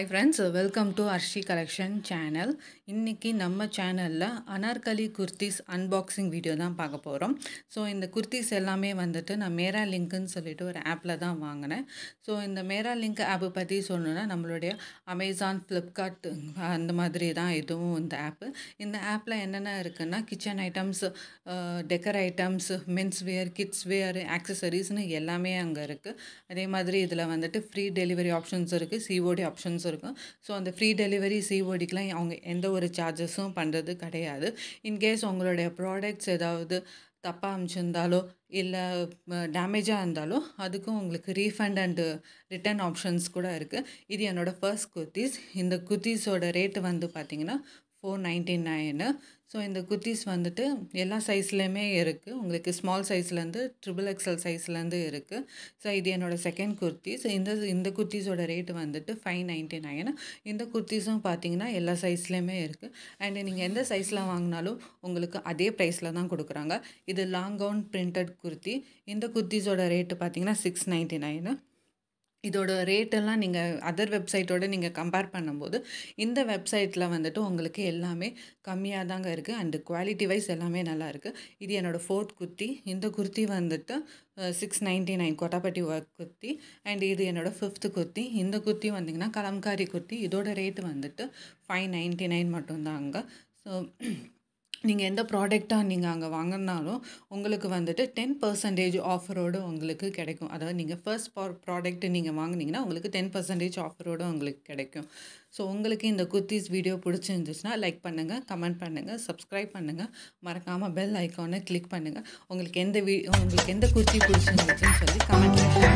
Hi friends welcome to Arshi collection channel இன்றைக்கி நம்ம சேனலில் அனார்கலி குர்த்திஸ் அன்பாக்சிங் வீடியோ தான் பார்க்க போகிறோம் ஸோ இந்த குர்த்திஸ் எல்லாமே வந்துட்டு நான் மேரா லிங்க்குன்னு சொல்லிட்டு ஒரு ஆப்பில் தான் வாங்கினேன். ஸோ இந்த மேரா லிங்க் ஆப்பை பற்றி சொல்லணுன்னா நம்மளுடைய அமேசான் ஃப்ளிப்கார்ட் அந்த மாதிரி தான் இதுவும் இந்த ஆப்பு இந்த ஆப்பில் என்னென்ன இருக்குன்னா kitchen items decor items men's wear kids wear ஆக்சசரிஸ்னு எல்லாமே அங்கே இருக்குது அதே மாதிரி இதில் வந்துட்டு ஃப்ரீ டெலிவரி ஆப்ஷன்ஸ் இருக்குது சிஓடி ஆப்ஷன்ஸ் இருக்கும். ஸோ அந்த ஃப்ரீ டெலிவரி சிஓடிக்கெலாம் அவங்க எந்த ஒரு சார்ஜஸும் பண்ணுறது கிடையாது. இன்கேஸ் உங்களுடைய ப்ராடக்ட்ஸ் ஏதாவது தப்பாக அமிச்சிருந்தாலோ இல்லை டேமேஜாக இருந்தாலோ அதுக்கும் உங்களுக்கு ரீஃபண்ட் அண்டு ரிட்டர்ன் ஆப்ஷன்ஸ் கூட இருக்குது இது என்னோடய ஃபர்ஸ்ட் குர்த்திஸ் இந்த குர்த்திஸோட ரேட்டு வந்து பார்த்திங்கன்னா ஃபோர் நைன்ட்டி நைனு ஸோ இந்த குர்த்திஸ் வந்துட்டு எல்லா சைஸ்லேயுமே இருக்குது உங்களுக்கு ஸ்மால் சைஸ்லேருந்து ட்ரிபிள் எக்ஸல் சைஸ்லேருந்து இருக்குது ஸோ இது என்னோடய செகண்ட் குர்த்திஸ் இந்த இந்த குர்த்திஸோட ரேட்டு வந்துட்டு ஃபைவ் நைன்ட்டி நைனு இந்த குர்த்திஸும் பார்த்தீங்கன்னா எல்லா சைஸ்லேயுமே இருக்குது அண்டு நீங்கள் எந்த சைஸில் வாங்கினாலும் உங்களுக்கு அதே ப்ரைஸில் தான் கொடுக்குறாங்க. இது லாங் கவுன் பிரிண்டட் குர்த்தி. இந்த குர்த்திஸோட ரேட்டு பார்த்தீங்கன்னா சிக்ஸ் நைன்ட்டி நைனு இதோட ரேட்டெல்லாம் நீங்கள் அதர் வெப்சைட்டோட நீங்கள் கம்பேர் பண்ணும்போது இந்த வெப்சைட்டில் வந்துட்டு உங்களுக்கு எல்லாமே கம்மியாக தாங்க இருக்குது அண்டு குவாலிட்டி வைஸ் எல்லாமே நல்லா இருக்குது இது என்னோடய ஃபோர்த் குர்த்தி. இந்த குர்த்தி வந்துட்டு சிக்ஸ் நைன்ட்டி நைன் கொட்டாப்பட்டி ஒர்க் குர்த்தி. அண்ட் இது என்னோடய ஃபிஃப்த்து குர்த்தி. இந்த குர்த்தி வந்திங்கன்னா கலம்காரி குர்த்தி. இதோட ரேட்டு வந்துட்டு ஃபைவ் நைன்ட்டி நைன் மட்டும்தாங்க. ஸோ நீங்கள் எந்த ப்ராடக்டாக நீங்கள் அங்கே வாங்கினாலும் உங்களுக்கு வந்துட்டு டென் பர்சன்டேஜ் ஆஃபரோடு உங்களுக்கு கிடைக்கும். அதாவது நீங்கள் ஃபர்ஸ்ட் ப்ராடக்ட் நீங்கள் வாங்கினீங்கன்னா உங்களுக்கு டென் பர்சன்டேஜ் ஆஃபரோடு உங்களுக்கு கிடைக்கும். ஸோ உங்களுக்கு இந்த குர்த்திஸ் வீடியோ பிடிச்சிருந்துச்சுன்னா லைக் பண்ணுங்கள் கமெண்ட் பண்ணுங்கள் சப்ஸ்கிரைப் பண்ணுங்கள் மறக்காமல் பெல் ஐக்கானை கிளிக் பண்ணுங்கள் உங்களுக்கு எந்த வீ உங்களுக்கு எந்த குர்த்தி பிடிச்சிருந்துச்சுன்னு சொல்லி கமெண்ட் பண்ணுங்கள்